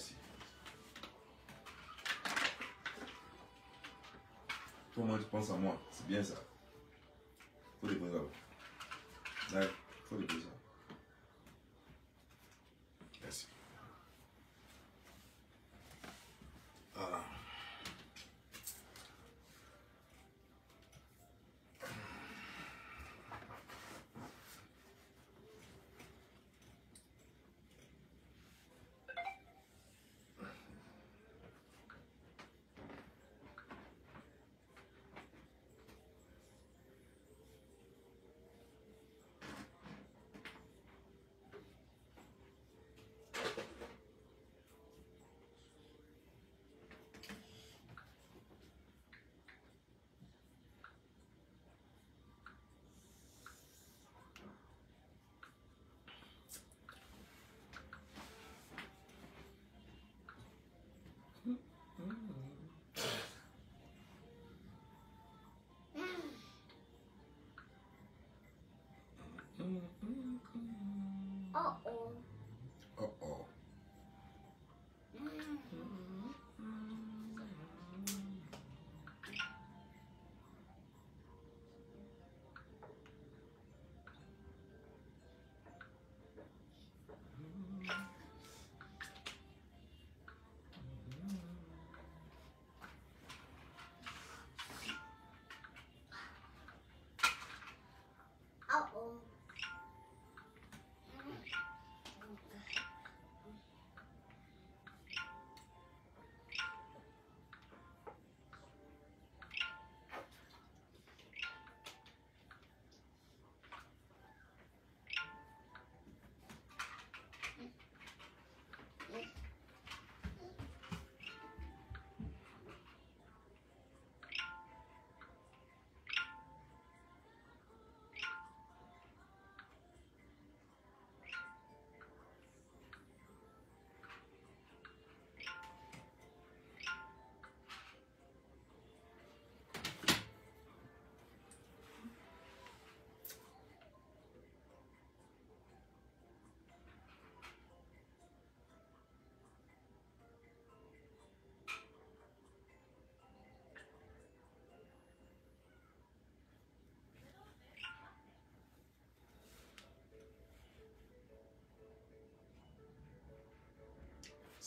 Merci. Toi, moi, tu penses à moi. C'est bien ça. Faut déposer ça. Ouais, faut déposer Mm-hmm. Uh-oh.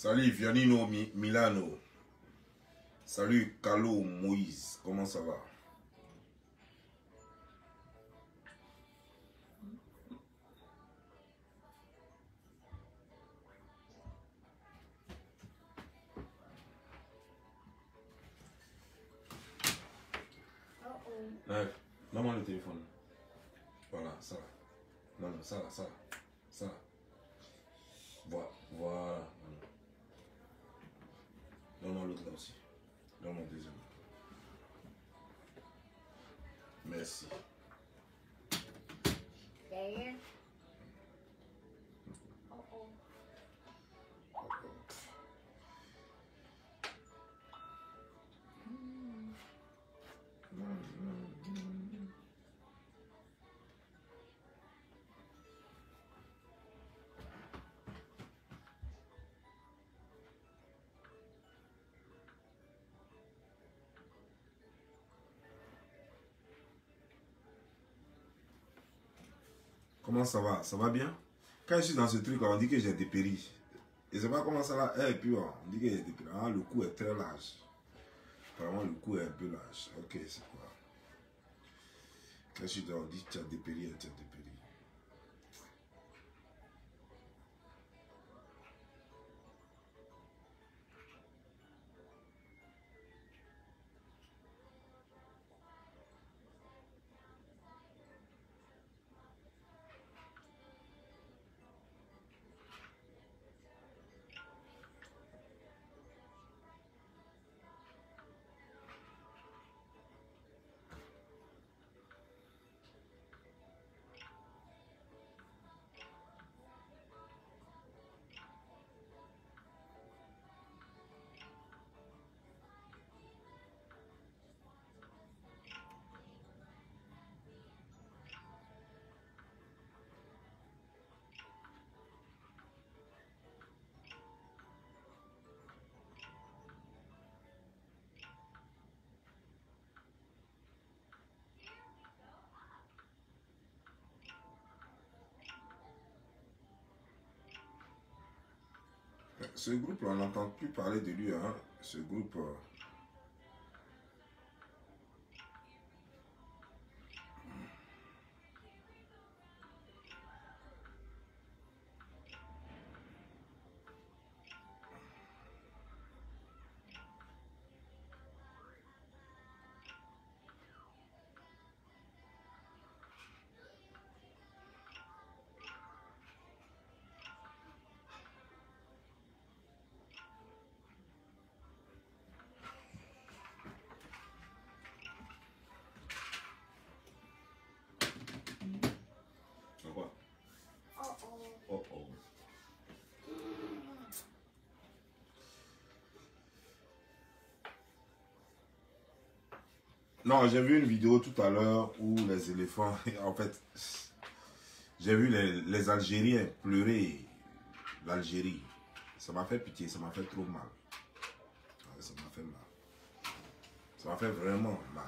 Salut Vianino Mi- Milano. Salut Calo Moïse. Comment ça va? Comment ça va? Ça va bien? Quand je suis dans ce truc, on dit que j'ai dépéri. Et c'est pas comment ça là. Eh, Et puis on dit que j'ai dépéri. Ah, le cou est très large. Apparemment, le cou est un peu large. Ok, c'est quoi? Quand je suis dans, on dit que tu as dépéri, tu as dépéri. Ce groupe, on n'entend plus parler de lui. Hein. Ce groupe. J'ai vu une vidéo tout à l'heure où les éléphants, en fait, j'ai vu les, Algériens pleurer l'Algérie. Ça m'a fait pitié, ça m'a fait trop mal. Ça m'a fait mal. Ça m'a fait vraiment mal.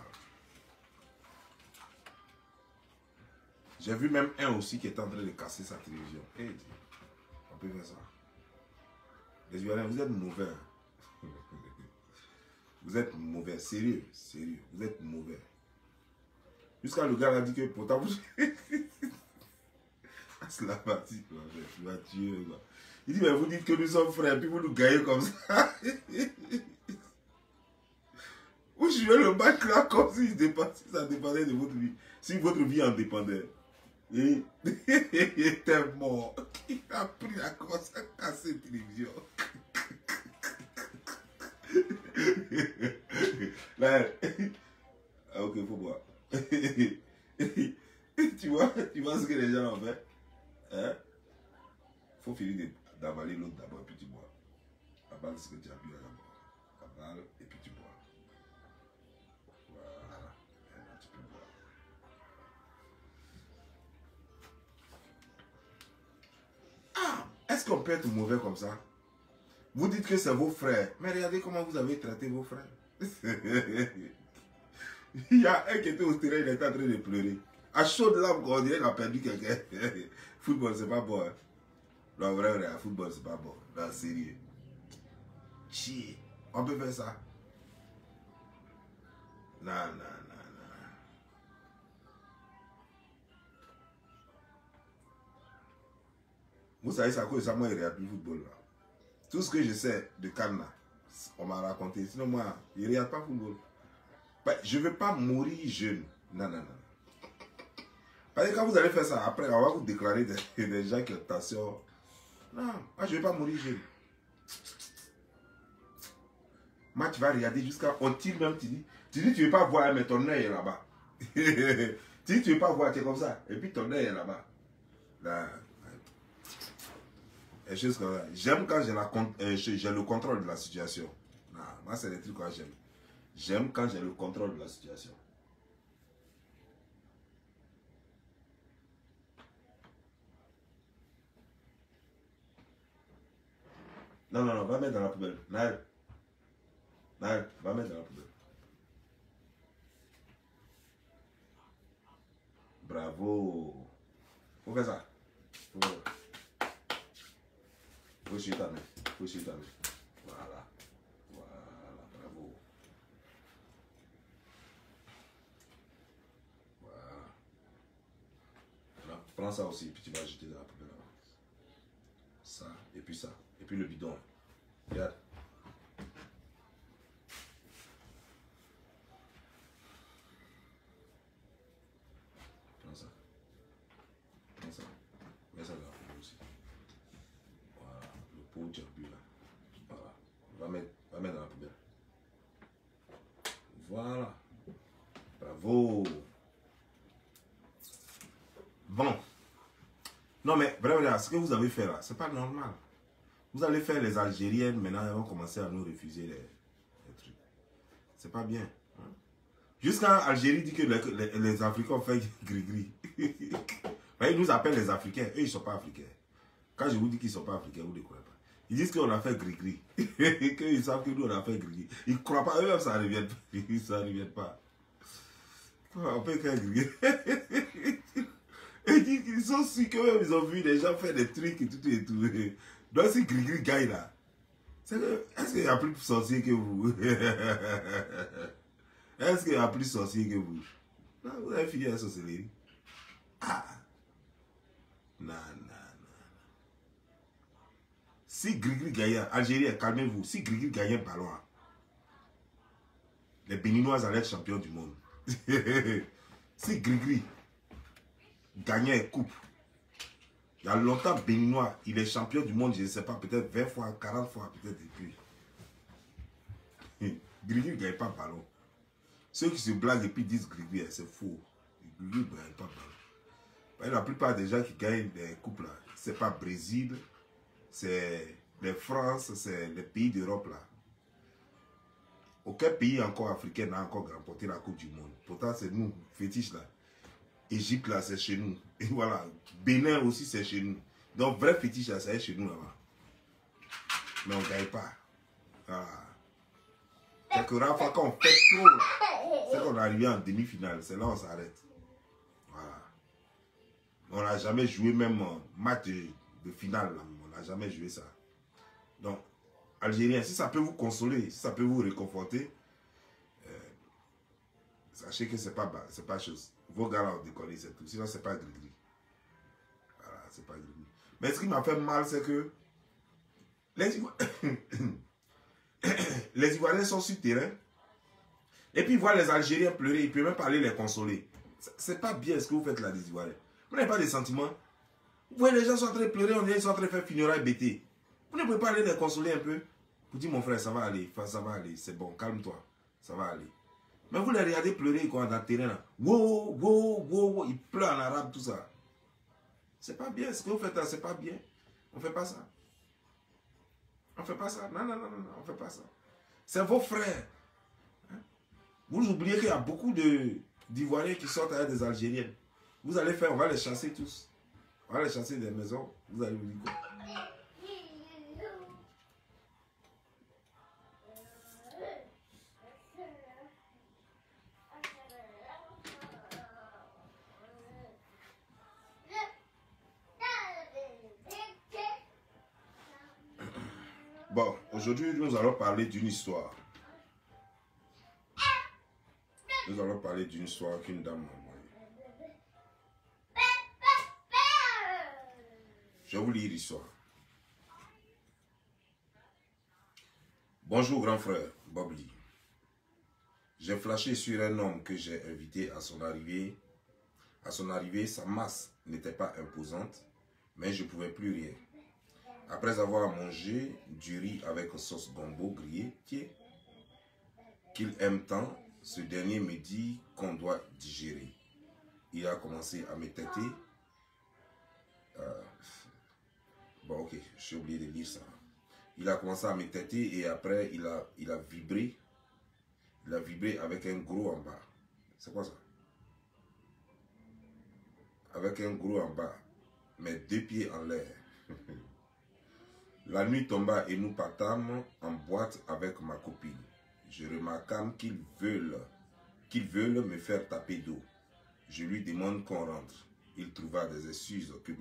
J'ai vu même un aussi qui était en train de casser sa télévision. Eh, on peut faire ça. Les Ivoiriens, vous êtes mauvais. Vous êtes mauvais, sérieux, sérieux. Vous êtes mauvais. Jusqu'à le gars a dit que pourtant vous. Ah, c'est la partie, quoi. Tuer, quoi. Il dit, mais vous dites que nous sommes frères, puis vous nous gagnez comme ça. Vous jouez le match là comme si, ça dépendait de votre vie. Si votre vie en dépendait. Et il était mort. Il a pris la crosse à casser télévision. Là, ah, ok, faut boire. tu vois, tu vois ce que les gens ont fait Hein? Faut finir d'avaler l'autre d'abord puis tu bois. Avale ce que tu as bu d'abord. Avale et puis tu bois. Voilà. Peux boire. Ah Est-ce qu'on peut être mauvais comme ça? Vous dites que c'est vos frères. Mais regardez comment vous avez traité vos frères. Il y a un qui était au terrain, il était en train de pleurer. À chaude larmes, on dirait qu'il a perdu quelqu'un. football, c'est pas bon. Hein? Non, vrai, vrai, le football, c'est pas bon. Non, sérieux. Chier. On peut faire ça. Non, non, non, non. Vous savez, c'est à cause ça, moi, il regarde plus le football. Là. Tout ce que je sais de Cannes, on m'a raconté. Sinon, moi, il ne regarde pas football. Bah, Je ne veux pas mourir jeune. Non, non, non. Parce que quand vous allez faire ça, après, on va vous déclarer des, des gens qui ont tension. Non, moi, je ne vais pas mourir jeune. Moi, tu vas regarder jusqu'à. On tire même, tu dis. Tu dis, tu ne veux pas voir, mais ton œil est là-bas. tu dis, tu ne veux pas voir, tu es comme ça. Et puis ton œil est là-bas. Là. J'aime quand euh, j'ai le contrôle de la situation. Non, moi, c'est des trucs que j'aime. J'aime quand j'ai le contrôle de la situation. Non, non, non, va mettre dans la poubelle. Naël. Naël, va mettre dans la poubelle. Bravo. Faut faire ça. Faut faire ça. Faut suivre ta main. Ta main. Voilà. Voilà, bravo. Voilà. Prends ça aussi, puis tu vas jeter dans la poubelle. Ça, et puis ça. Et puis le bidon. Regarde. Prends ça. Prends ça. Mets ça dans la poubelle aussi. Voilà. Le pot, tu as bu là. Voilà. Va mettre, va mettre dans la poubelle. Voilà. Bon. Non, mais vraiment, ce que vous avez fait là, c'est pas normal. Vous allez faire les Algériennes, maintenant, elles vont commencer à nous refuser les, trucs. C'est pas bien. hein. Jusqu'à Algérie dit que les, Africains ont fait gris-gris. Ils nous appellent les Africains. Eux, ils ne sont pas Africains. Quand je vous dis qu'ils ne sont pas Africains, vous ne croyez pas. Ils disent qu'on a fait gris-gris. Qu'ils savent que nous, on a fait gris-gris. Ils ne croient pas. Eux-mêmes, ça ne revient pas. Ça ne revient pas. Faire gris Et ils sont sûrs qu'eux-mêmes, ils ont vu des gens faire des trucs et tout et. Donc, si Gris-Gris gagne là, que, est-ce qu'il y a plus sorcier que vous? Est-ce qu'il y a plus sorcier que vous? Non, vous avez fini la sorcellerie. Ah Non, non, non. Si Grigri gagnait, Algérie, calmez-vous. Si Grigri un ballon, hein, les Béninois allaient être champions du monde. si Grigri gagnait une coupe, il y a longtemps, Béninois, il est champion du monde, je ne sais pas, peut-être 20 fois, 40 fois, peut-être depuis. Grigri ne gagne pas le ballon. Ceux qui se blaguent et puis disent Grigri, hein, c'est faux. Grigri ne gagne pas le ballon. La plupart des gens qui gagnent des coupes là, c'est pas Brésil, c'est les France, c'est les pays d'Europe là. Aucun pays encore africain n'a encore remporté la Coupe du Monde. Pourtant, c'est nous, fétiche là. Égypte là, c'est chez nous. Et voilà, Bénin aussi, c'est chez nous. Donc, vrai fétiche là, c'est chez nous là-bas. Mais on ne gagne pas. Voilà. C'est que fois quand on fait c'est qu'on arrive en demi-finale. C'est là on s'arrête. Voilà. On n'a jamais joué même match de, finale. Là. On n'a jamais joué ça. Donc, Algérien, si ça peut vous consoler, si ça peut vous réconforter, euh, sachez que ce n'est pas, pas chose. Vos gars là ont décollé, c'est tout. Sinon, ce n'est pas gris Voilà, c'est pas gris Mais ce qui m'a fait mal, c'est que les, les Ivoiriens sont sur terrain. Et puis, ils voient les Algériens pleurer, ils ne peuvent même pas aller les consoler. C'est pas bien ce que vous faites là, les Ivoiriens. Vous n'avez pas de sentiments. Vous voyez, les gens sont en train de pleurer, on dirait qu'ils sont en train de faire funérailles bêter. Vous ne pouvez pas aller les consoler un peu Vous dites, mon frère, ça va aller, ça va aller, c'est bon, calme-toi, ça va aller. Mais vous les regardez pleurer quoi, dans le terrain là. Wow, wow, wow, ils pleurent en arabe, tout ça. C'est pas bien, ce que vous faites là, c'est pas bien. On fait pas ça. On fait pas ça. Non, non, non, non, on ne fait pas ça. C'est vos frères. Hein? Vous oubliez qu'il y a beaucoup d'Ivoiriens qui sortent avec des Algériennes. Vous allez faire, on va les chasser tous. On va les chasser des maisons. Vous allez vous dire quoi Bon, aujourd'hui, nous allons parler d'une histoire. Nous allons parler d'une histoire qu'une dame m'a envoyée. Je vais vous lire l'histoire. Bonjour grand frère, Bob Lee. J'ai flashé sur un homme que j'ai invité à son arrivée. À son arrivée, sa masse n'était pas imposante, mais je ne pouvais plus rien. Après avoir mangé du riz avec sauce gombo grillé, qu'il aime tant, ce dernier me dit qu'on doit digérer. Il a commencé à me têter. Euh, bon, ok, j'ai oublié de lire ça. Il a commencé à me têter et après, il a, il a vibré. Il a vibré avec un gros en bas. C'est quoi ça? Avec un gros en bas, mais deux pieds en l'air. La nuit tomba et nous partâmes en boîte avec ma copine. Je remarquai qu'ils veulent, veulent me faire taper d'eau. Je lui demande qu'on rentre. Il trouva des excuses que,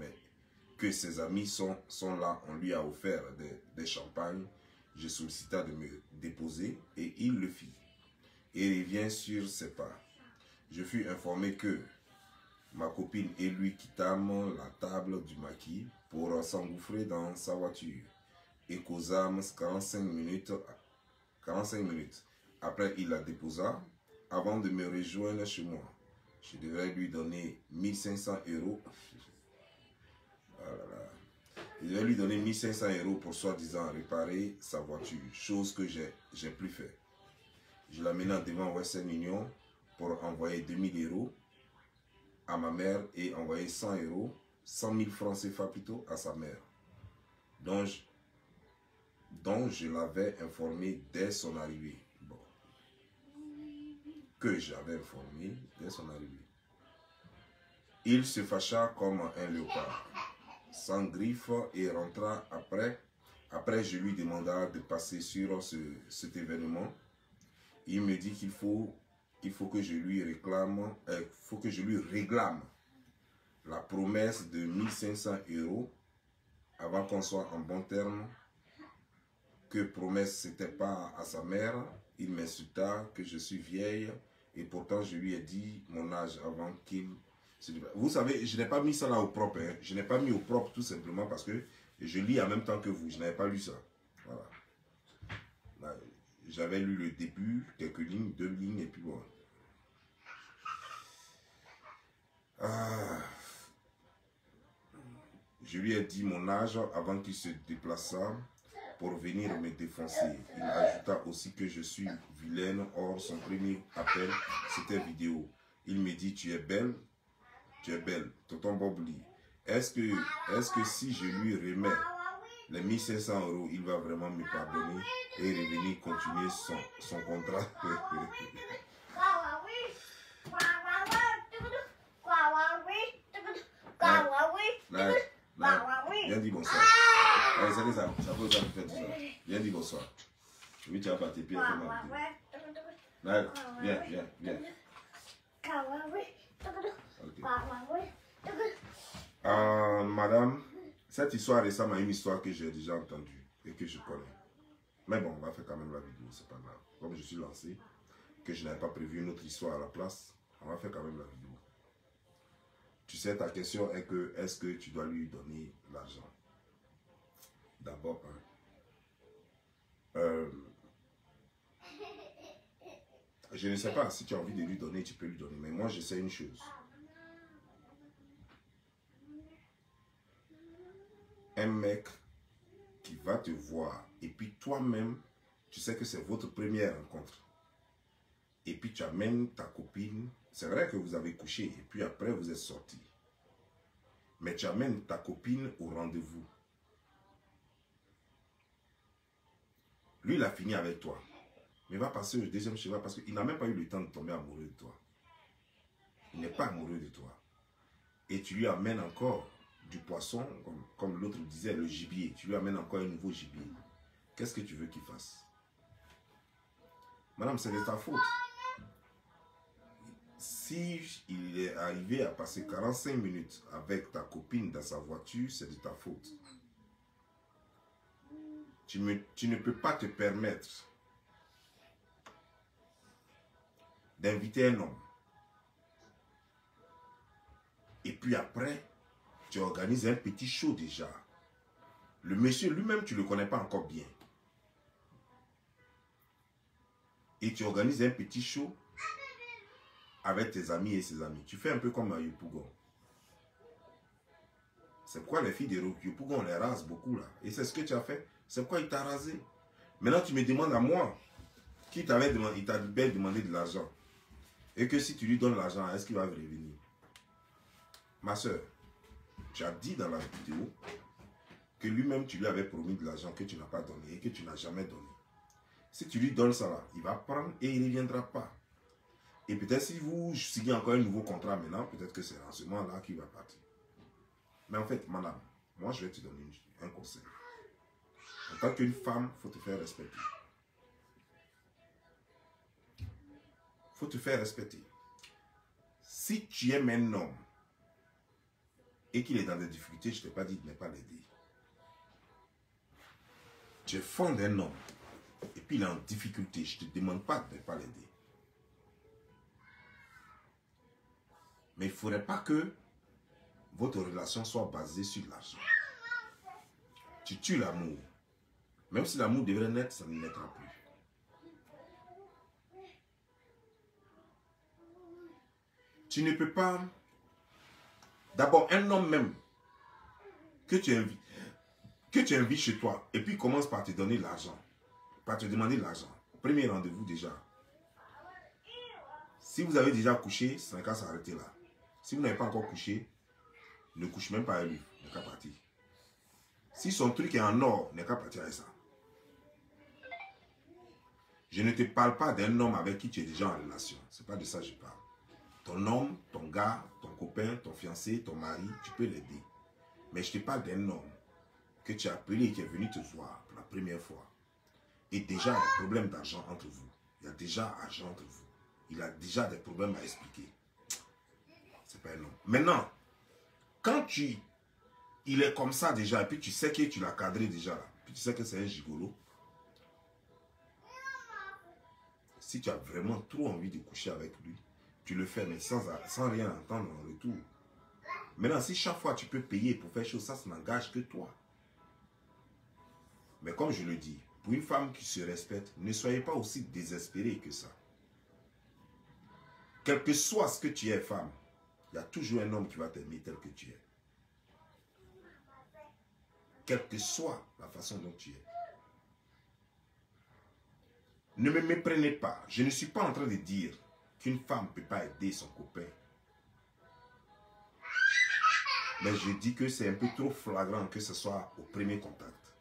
que ses amis sont, sont là. On lui a offert des, des champagnes. Je sollicita de me déposer et il le fit. Et revient sur ses pas. Je fus informé que ma copine et lui quittâmes la table du maquis pour s'engouffrer dans sa voiture et causâmes 45 minutes, 45 minutes. Après, il la déposa avant de me rejoindre chez moi. Je devrais lui donner 1500 euros. Oh Je devais lui donner 1500 euros pour soi-disant réparer sa voiture, chose que j'ai plus fait. Je l'amena devant Western Union pour envoyer 2000 euros à ma mère et envoyer 100 euros, 100 000 francs CFA plutôt à sa mère. Donc, dont je l'avais informé dès son arrivée. Bon. Que j'avais informé dès son arrivée. Il se fâcha comme un léopard, sans griffe et rentra après. Après, je lui demanda de passer sur ce, cet événement. Il me dit qu'il faut, faut que je lui réclame, euh, faut que je lui réclame la promesse de 1500 euros avant qu'on soit en bon terme promesse c'était pas à sa mère. Il m'insulta que je suis vieille et pourtant je lui ai dit mon âge avant qu'il se. Vous savez, je n'ai pas mis ça là au propre. hein. Je n'ai pas mis au propre tout simplement parce que je lis en même temps que vous. Je n'avais pas lu ça. Voilà. Là, J'avais lu le début, quelques lignes, deux lignes et puis bon. Ah. Je lui ai dit mon âge avant qu'il se déplaçât pour venir me défoncer. Il ajouta aussi que je suis vilaine. Or, son premier appel, c'était vidéo. Il me dit, tu es belle, tu es belle. Tonton Bob lit. Est-ce que, est que si je lui remets les 1500 euros, il va vraiment me pardonner et revenir continuer son, son contrat? Là, là, viens dire bonsoir. Allez, ça, ça, ça peut faire tout ça. Viens dire bonsoir. Oui, tu vas pas tes pieds, viens, viens, viens. Euh, madame, cette histoire récemment est une histoire que j'ai déjà entendue et que je connais. Mais bon, on va faire quand même la vidéo, c'est pas grave. Comme je suis lancé, que je n'avais pas prévu une autre histoire à la place, on va faire quand même la vidéo. Tu sais, ta question est que est-ce que tu dois lui donner l'argent? D'abord, hein, euh, je ne sais pas si tu as envie de lui donner, tu peux lui donner. Mais moi, je sais une chose. Un mec qui va te voir et puis toi-même, tu sais que c'est votre première rencontre. Et puis tu amènes ta copine. C'est vrai que vous avez couché et puis après vous êtes sortis. Mais tu amènes ta copine au rendez-vous. Il a fini avec toi. Mais va passer au deuxième cheval parce qu'il n'a même pas eu le temps de tomber amoureux de toi. Il n'est pas amoureux de toi. Et tu lui amènes encore du poisson, comme, comme l'autre disait, le gibier. Tu lui amènes encore un nouveau gibier. Qu'est-ce que tu veux qu'il fasse? Madame, c'est de ta faute. Si il est arrivé à passer 45 minutes avec ta copine dans sa voiture, c'est de ta faute. Tu, ne peux pas te permettre d'inviter un homme. Et puis après, tu organises un petit show déjà. Le monsieur lui-même, tu ne le connais pas encore bien. Et tu organises un petit show avec tes amis et ses amis. Tu fais un peu comme à Yopougon. C'est pourquoi les filles de Yopougon, on les rase beaucoup là. Et c'est ce que tu as fait. C'est pourquoi il t'a rasé. Maintenant, tu me demandes à moi, qui t'avait demandé, il t'a bien demandé de l'argent. Et que si tu lui donnes l'argent, est-ce qu'il va revenir? Ma soeur, tu as dit dans la vidéo que lui-même, tu lui avais promis de l'argent que tu n'as pas donné et que tu n'as jamais donné. Si tu lui donnes ça là, il va prendre et il ne reviendra pas. Et peut-être si vous signez encore un nouveau contrat maintenant, peut-être que c'est en ce moment-là qu'il va partir. Mais en fait, madame, moi je vais te donner un conseil. En tant qu'une femme, il faut te faire respecter. Il faut te faire respecter. Si tu aimes un homme et qu'il est dans des difficultés, je ne t'ai pas dit de ne pas l'aider. Tu es fond d'un homme et puis il est en difficulté, je ne te demande pas de ne pas l'aider. Mais il ne faudrait pas que votre relation soit basée sur l'argent. Tu tues l'amour. Même si l'amour devrait naître, ça ne naîtra plus. Tu ne peux pas... D'abord, un homme même que tu invites, que tu invites chez toi et puis commence par te donner l'argent, par te demander de l'argent. Premier rendez-vous déjà. Si vous avez déjà couché, c'est qu'à s'arrêter là. Si vous n'avez pas encore couché, ne couche même pas avec lui, n'est qu'à partir. Si son truc est en or, n'est qu'à partir avec ça. Je ne te parle pas d'un homme avec qui tu es déjà en relation. C'est pas de ça que je parle. Ton homme, ton gars, ton copain, ton fiancé, ton mari, tu peux l'aider. Mais je te parle d'un homme que tu as appelé et qui est venu te voir pour la première fois. Et déjà, il y a un problème d'argent entre vous. Il y a déjà argent entre vous. Il a déjà des problèmes à expliquer. C'est pas un homme. Maintenant, quand tu, il est comme ça déjà, et puis tu sais que tu l'as cadré déjà là, puis tu sais que c'est un gigolo, Si tu as vraiment trop envie de coucher avec lui, tu le fais, mais sans, sans rien entendre en retour. Maintenant, si chaque fois tu peux payer pour faire chose, ça, ça n'engage que toi. Mais comme je le dis, pour une femme qui se respecte, ne soyez pas aussi désespéré que ça. Quel que soit ce que tu es, femme, il y a toujours un homme qui va t'aimer tel que tu es. Quelle que soit la façon dont tu es. Ne me méprenez pas. Je ne suis pas en train de dire qu'une femme ne peut pas aider son copain. Mais je dis que c'est un peu trop flagrant que ce soit au premier contact.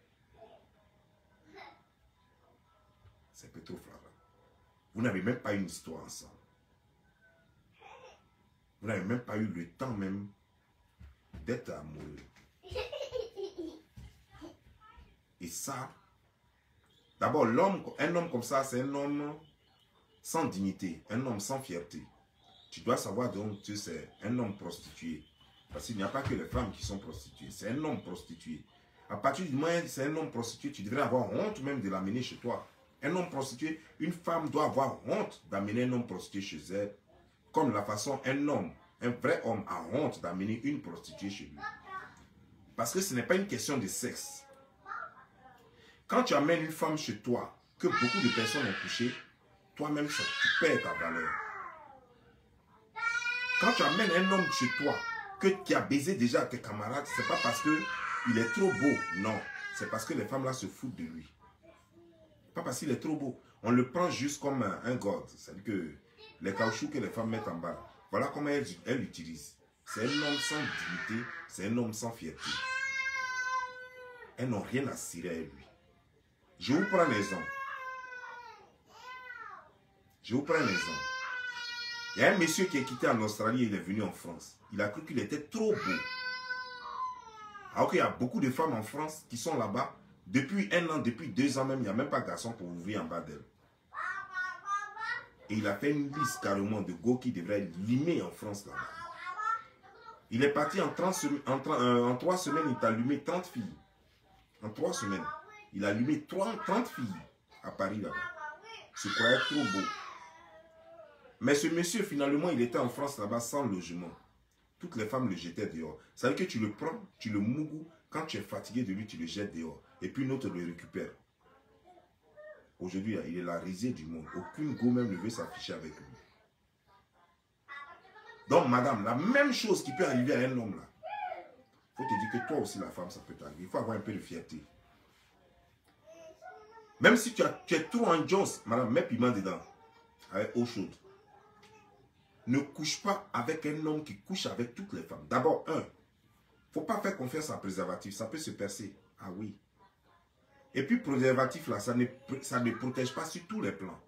C'est un peu trop flagrant. Vous n'avez même pas une histoire ensemble. Vous n'avez même pas eu le temps même d'être amoureux. Et ça, d'abord, un homme comme ça, c'est un homme sans dignité, un homme sans fierté. Tu dois savoir donc que c'est un homme prostitué. Parce qu'il n'y a pas que les femmes qui sont prostituées, c'est un homme prostitué. À partir du moment où c'est un homme prostitué, tu devrais avoir honte même de l'amener chez toi. Un homme prostitué, une femme doit avoir honte d'amener un homme prostitué chez elle. Comme la façon un homme, un vrai homme a honte d'amener une prostituée chez lui. Parce que ce n'est pas une question de sexe. Quand tu amènes une femme chez toi, que beaucoup de personnes ont couché, toi-même, tu perds ta valeur. Quand tu amènes un homme chez toi, que tu as baisé déjà tes camarades, c'est pas parce que il est trop beau, non. C'est parce que les femmes là se foutent de lui. Pas parce qu'il est trop beau. On le prend juste comme un, god. C'est-à-dire que les caoutchoucs que les femmes mettent en bas, voilà comment elles l'utilisent. C'est un homme sans dignité, c'est un homme sans fierté. Elles n'ont rien à cirer à lui. Je vous prends un exemple. Je vous prends un exemple. Il y a un monsieur qui est quitté en Australie il est venu en France. Il a cru qu'il était trop beau. Alors qu'il y a beaucoup de femmes en France qui sont là-bas depuis un an, depuis deux ans même, il n'y a même pas de garçon pour ouvrir en bas d'elle. Et il a fait une liste carrément de go qui devrait limer en France là-bas. Il est parti en, 30 en, euh, en, trois semaines, il a allumé 30 filles. En trois semaines. Il a allumé 30 filles à Paris là-bas. Se croyait trop beau. Mais ce monsieur, finalement, il était en France là-bas sans logement. Toutes les femmes le jetaient dehors. Ça veut dire que tu le prends, tu le mougou. Quand tu es fatigué de lui, tu le jettes dehors. Et puis une autre le récupère. Aujourd'hui, il est la risée du monde. Aucune go même ne veut s'afficher avec lui. Donc, madame, la même chose qui peut arriver à un homme là. Il faut te dire que toi aussi, la femme, ça peut t'arriver. Il faut avoir un peu de fierté. Même si tu, es trop en Jones, madame, mets piment dedans. Avec eau chaude ne couche pas avec un homme qui couche avec toutes les femmes. D'abord, un, faut pas faire confiance à préservatif, ça peut se percer. Ah oui. Et puis, préservatif, là, ça ne, ça ne protège pas sur tous les plans.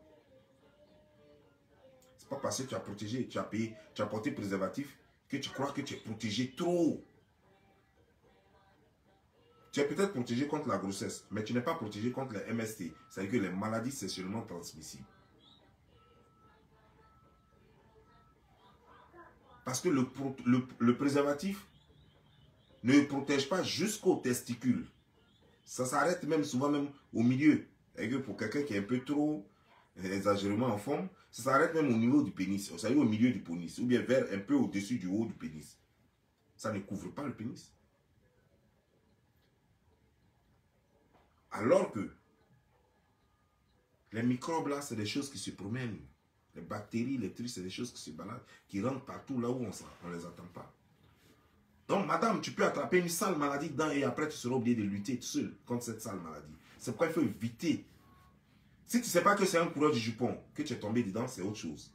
C'est pas parce que tu as protégé, tu as payé, tu as porté préservatif que tu crois que tu es protégé trop. Tu es peut-être protégé contre la grossesse, mais tu n'es pas protégé contre les MST, c'est-à-dire que les maladies sexuellement transmissibles. Parce que le, préservatif ne protège pas jusqu'aux testicules. Ça s'arrête même souvent même au milieu. Et que pour quelqu'un qui est un peu trop exagérément en forme, ça s'arrête même au niveau du pénis. Ça au milieu du pénis. Ou bien vers un peu au-dessus du haut du pénis. Ça ne couvre pas le pénis. Alors que les microbes là, c'est des choses qui se promènent. Les bactéries, les trucs, c'est des choses qui se baladent, qui rentrent partout là où on ne les attend pas. Donc, madame, tu peux attraper une sale maladie dedans et après tu seras obligé de lutter tout seul contre cette sale maladie. C'est pourquoi il faut éviter. Si tu ne sais pas que c'est un coureur du jupon, que tu es tombé dedans, c'est autre chose.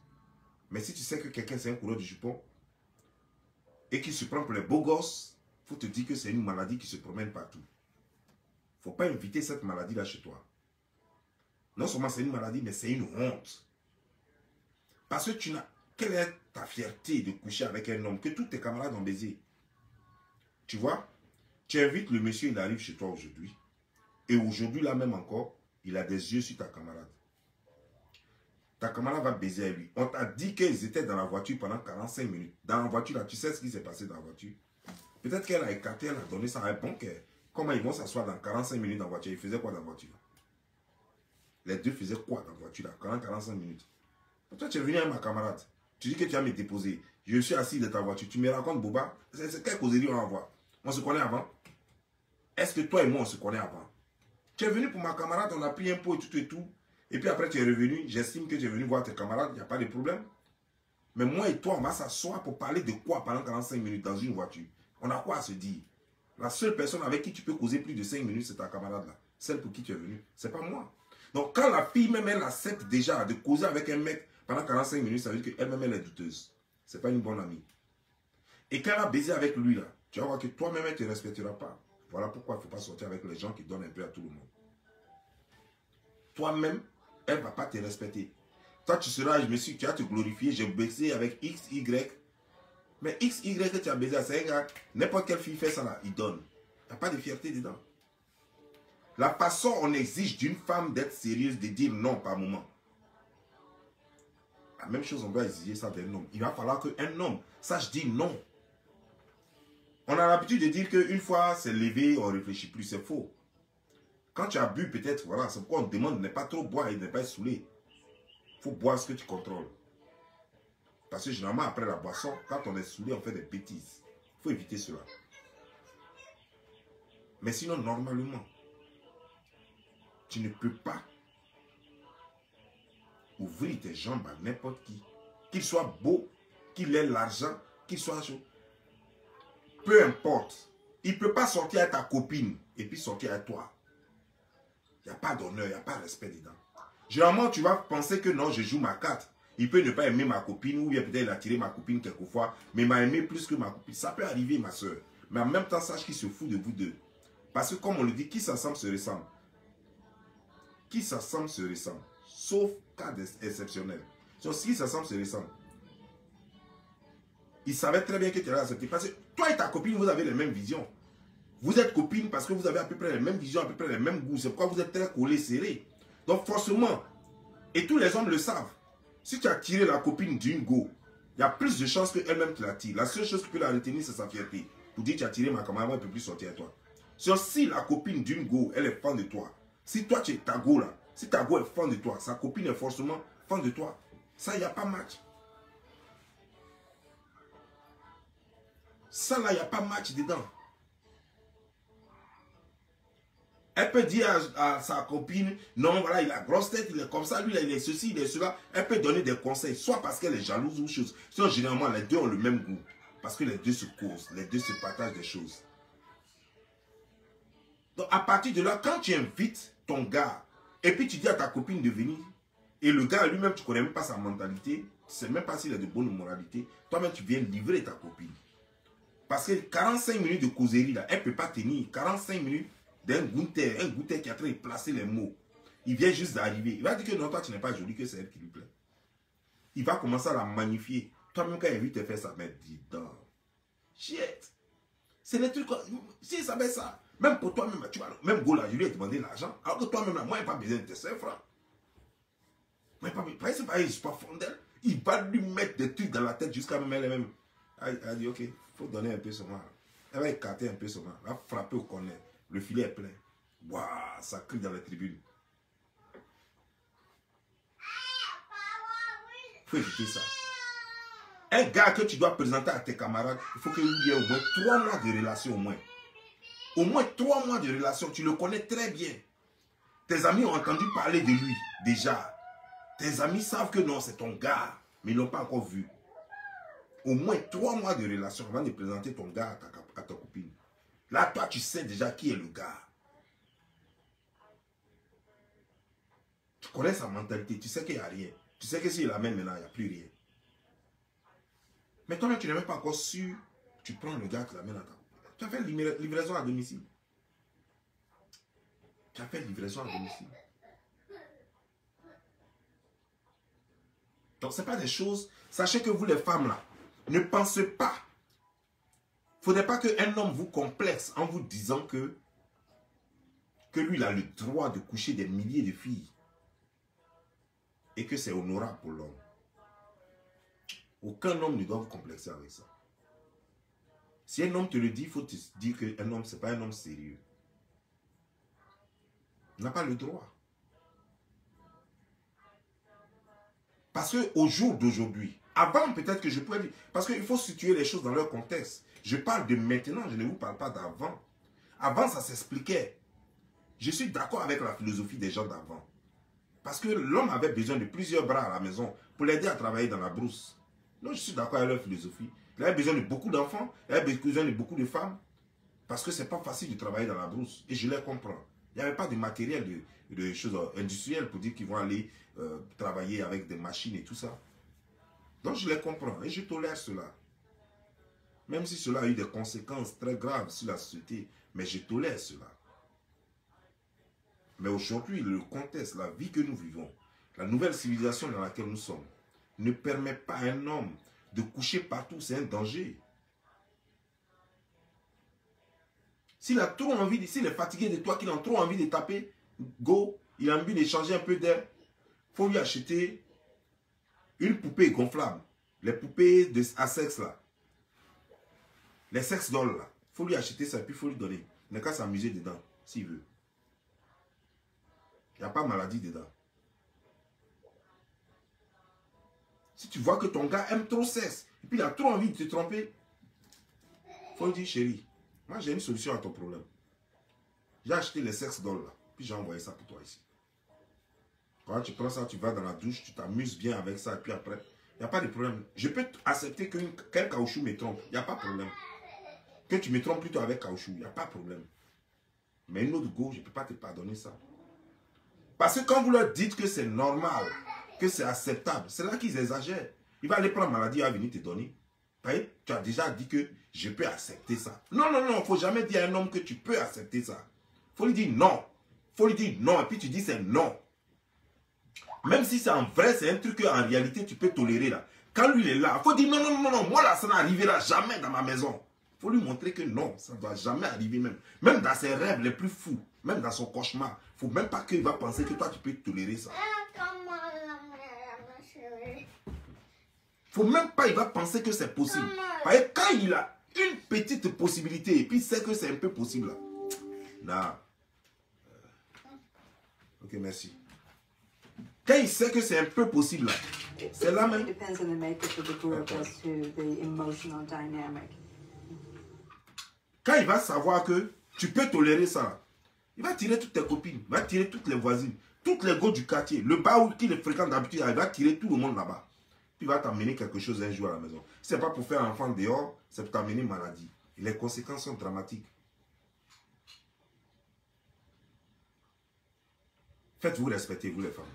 Mais si tu sais que quelqu'un c'est un coureur du jupon et qu'il se prend pour les beaux gosses, il faut te dire que c'est une maladie qui se promène partout. Ne faut pas éviter cette maladie-là chez toi. Non seulement c'est une maladie, mais c'est une honte. Parce que tu n'as... Quelle est ta fierté de coucher avec un homme que tous tes camarades ont baisé? Tu vois Tu invites le monsieur, il arrive chez toi aujourd'hui. Et aujourd'hui, là même encore, il a des yeux sur ta camarade. Ta camarade va baiser avec lui. On t'a dit qu'ils étaient dans la voiture pendant 45 minutes. Dans la voiture, là, tu sais ce qui s'est passé dans la voiture. Peut-être qu'elle a écarté, elle a donné sa réponse. Comment ils vont s'asseoir dans 45 minutes dans la voiture? Ils faisaient quoi dans la voiture? Les deux faisaient quoi dans la voiture là? 40-45 minutes. Toi, tu es venu avec ma camarade. Tu dis que tu vas me déposer. Je suis assis dans ta voiture. Tu me racontes, Boba, c'est quelle causerie on avoir? On se connaît avant? Est-ce que toi et moi, on se connaît avant? Tu es venu pour ma camarade, on a pris un pot et tout et tout. Et puis après, tu es revenu. J'estime que tu es venu voir tes camarades, il n'y a pas de problème. Mais moi et toi, on va s'asseoir pour parler de quoi pendant 45 minutes dans une voiture? On a quoi à se dire? La seule personne avec qui tu peux causer plus de 5 minutes, c'est ta camarade là. Celle pour qui tu es venu. C'est pas moi. Donc quand la fille même, elle accepte déjà de causer avec un mec pendant 45 minutes, ça veut dire qu'elle-même, elle est douteuse. C'est pas une bonne amie. Et quand elle va baiser avec lui là, tu vas voir que toi-même, elle ne te respectera pas. Voilà pourquoi il ne faut pas sortir avec les gens qui donnent un peu à tout le monde. Toi-même, elle ne va pas te respecter. Toi, tu seras, je me suis, tu vas te glorifier, j'ai baisé avec X, Y. Mais X, Y que tu as baisé, c'est un gars, n'importe quelle fille fait ça là, il donne. Il n'y a pas de fierté dedans. La façon on exige d'une femme d'être sérieuse, de dire non par moment. La même chose, on doit exiger ça d'un homme. Il va falloir qu'un homme sache dire non. On a l'habitude de dire qu'une fois c'est levé, on ne réfléchit plus. C'est faux. Quand tu as bu, peut-être, voilà, c'est pourquoi on demande de ne pas trop boire et de ne pas être saoulé. Il faut boire ce que tu contrôles. Parce que généralement, après la boisson, quand on est saoulé, on fait des bêtises. Il faut éviter cela. Mais sinon, normalement, tu ne peux pas ouvrir tes jambes à n'importe qui. Qu'il soit beau, qu'il ait l'argent, qu'il soit chaud. Peu importe. Il ne peut pas sortir à ta copine et puis sortir à toi. Il n'y a pas d'honneur, il n'y a pas de respect dedans. Généralement, tu vas penser que non, je joue ma carte. Il peut ne pas aimer ma copine ou bien peut-être il a ma copine quelquefois, mais m'a aimé plus que ma copine. Ça peut arriver, ma soeur. Mais en même temps, sache qu'il se fout de vous deux. Parce que comme on le dit, qui s'assemble se ressemble. Qui s'assemble se ressemble. Sauf cas exceptionnel. Donc, qui s'assemble se ressemble. Il savait très bien que tu allais accepter. Parce que toi et ta copine, vous avez les mêmes visions. Vous êtes copine parce que vous avez à peu près les mêmes visions, à peu près les mêmes goûts. C'est pourquoi vous êtes très collés, serrés. Donc forcément, et tous les hommes le savent, si tu as tiré la copine d'une go, il y a plus de chances qu'elle-même te la tire. La seule chose qui peut la retenir, c'est sa fierté. Pour dire tu as tiré ma camarade, elle ne peut plus sortir à toi. si la copine d'une go, elle est fan de toi, si toi tu es ta go là, si ta go est fan de toi, sa copine est forcément fan de toi, ça, il n'y a pas match. Ça là, il n'y a pas match dedans. Elle peut dire à, sa copine, non, voilà, il a grosse tête, il est comme ça, lui, il est ceci, il est cela. Elle peut donner des conseils, soit parce qu'elle est jalouse ou chose. Sinon, généralement, les deux ont le même goût. Parce que les deux se causent, les deux se partagent des choses. Donc, à partir de là, quand tu invites ton gars, et puis tu dis à ta copine de venir, et le gars lui-même, tu ne connais même pas sa mentalité, tu sais même pas s'il a de bonne moralité, toi-même, tu viens livrer ta copine. Parce que 45 minutes de causerie, là, elle ne peut pas tenir. 45 minutes, d'un goûter, un goûter qui a train de placer les mots. Il vient juste d'arriver. Il va dire que non, toi tu n'es pas joli, que c'est elle qui lui plaît. Il va commencer à la magnifier. Toi-même, quand il veut te faire ça, mais dis donc. Shit. C'est les trucs. Si il savait ça, même pour toi-même, tu vois, même Gola, je lui ai demandé l'argent. Alors que toi-même, moi, il n'a pas besoin de tes 5 francs. Moi, il n'a pas besoin. Je suis pas fondel. Il va lui mettre des trucs dans la tête jusqu'à même elle-même. Elle dit, ok, il faut donner un peu son mal. Elle va écarter un peu son mal. Elle va frapper au corner. Le filet est plein. Waouh, ça crie dans la tribune. Il faut éviter ça. Un gars que tu dois présenter à tes camarades, il faut qu'il y ait au moins trois mois de relation au moins. Au moins trois mois de relation, tu le connais très bien. Tes amis ont entendu parler de lui déjà. Tes amis savent que non, c'est ton gars, mais ils ne l'ont pas encore vu. Au moins trois mois de relation avant de présenter ton gars à ta copine. Là, toi, tu sais déjà qui est le gars. Tu connais sa mentalité, tu sais qu'il n'y a rien. Tu sais que s'il l'amène maintenant, il n'y a plus rien. Mais toi, tu n'es même pas encore sûr. Tu prends le gars qui l'amène à ta... Tu as fait livraison à domicile. Tu as fait livraison à domicile. Donc, ce n'est pas des choses... Sachez que vous, les femmes, là, ne pensez pas faudrait pas qu'un homme vous complexe en vous disant que, que lui, il a le droit de coucher des milliers de filles. Et que c'est honorable pour l'homme. Aucun homme ne doit vous complexer avec ça. Si un homme te le dit, il faut te dire qu'un homme, ce n'est pas un homme sérieux. Il n'a pas le droit. Parce qu'au jour d'aujourd'hui, avant peut-être que je pourrais dire, parce qu'il faut situer les choses dans leur contexte. Je parle de maintenant, je ne vous parle pas d'avant. Avant, ça s'expliquait. Je suis d'accord avec la philosophie des gens d'avant. Parce que l'homme avait besoin de plusieurs bras à la maison pour l'aider à travailler dans la brousse. Non, je suis d'accord avec leur philosophie. Il avait besoin de beaucoup d'enfants, il avait besoin de beaucoup de femmes. Parce que ce n'est pas facile de travailler dans la brousse. Et je les comprends. Il n'y avait pas de matériel, de, choses industrielles pour dire qu'ils vont aller euh, travailler avec des machines et tout ça. Donc je les comprends et je tolère cela. Même si cela a eu des conséquences très graves sur la société, mais je tolère cela. Mais aujourd'hui, le contexte, la vie que nous vivons, la nouvelle civilisation dans laquelle nous sommes, ne permet pas à un homme de coucher partout, c'est un danger. S'il a trop envie, s'il est fatigué de toi, qu'il a trop envie de taper, go, il a envie d'échanger un peu d'air, faut lui acheter une poupée gonflable. Les poupées de, à sexe là. Les sex dolls là. Il faut lui acheter ça, puis il faut lui donner. Il n'a qu'à s'amuser dedans, s'il veut. Il n'y a pas maladie dedans. Si tu vois que ton gars aime trop sexe, et puis il a trop envie de te tromper, faut lui dire, chérie, moi j'ai une solution à ton problème. J'ai acheté les sex dolls là, puis j'ai envoyé ça pour toi ici. Quand tu prends ça, tu vas dans la douche, tu t'amuses bien avec ça, et puis après, il n'y a pas de problème. Je peux accepter qu'un caoutchouc me trompe, il n'y a pas de problème. Que tu me trompes plutôt avec caoutchouc, il n'y a pas de problème. Mais une autre go, je ne peux pas te pardonner ça. Parce que quand vous leur dites que c'est normal, que c'est acceptable, c'est là qu'ils exagèrent. Il va aller prendre maladie, il va venir te donner. Tu as déjà dit que je peux accepter ça. Non, non, non, il ne faut jamais dire à un homme que tu peux accepter ça. Il faut lui dire non. Il faut lui dire non, et puis tu dis c'est non. Même si c'est en vrai, c'est un truc qu'en réalité tu peux tolérer là. Quand lui il est là, il faut dire non, non, non, non, moi là, ça n'arrivera jamais dans ma maison. Faut lui montrer que non, ça ne doit jamais arriver même. Même dans ses rêves les plus fous, même dans son cauchemar, il ne faut même pas qu'il va penser que toi tu peux tolérer ça. Faut même pas il va penser que c'est possible. Parce que quand il a une petite possibilité et puis sait que c'est un peu possible là. Non. Ok, merci. Quand il sait que c'est un peu possible, c'est là même. Quand il va savoir que tu peux tolérer ça, il va tirer toutes tes copines, il va tirer toutes les voisines, toutes les gars du quartier, le bar où il fréquente d'habitude, il va tirer tout le monde là-bas. Puis il va t'amener quelque chose un jour à la maison. Ce n'est pas pour faire enfant dehors, c'est pour t'amener maladie. Les conséquences sont dramatiques. Faites-vous respecter, vous les femmes.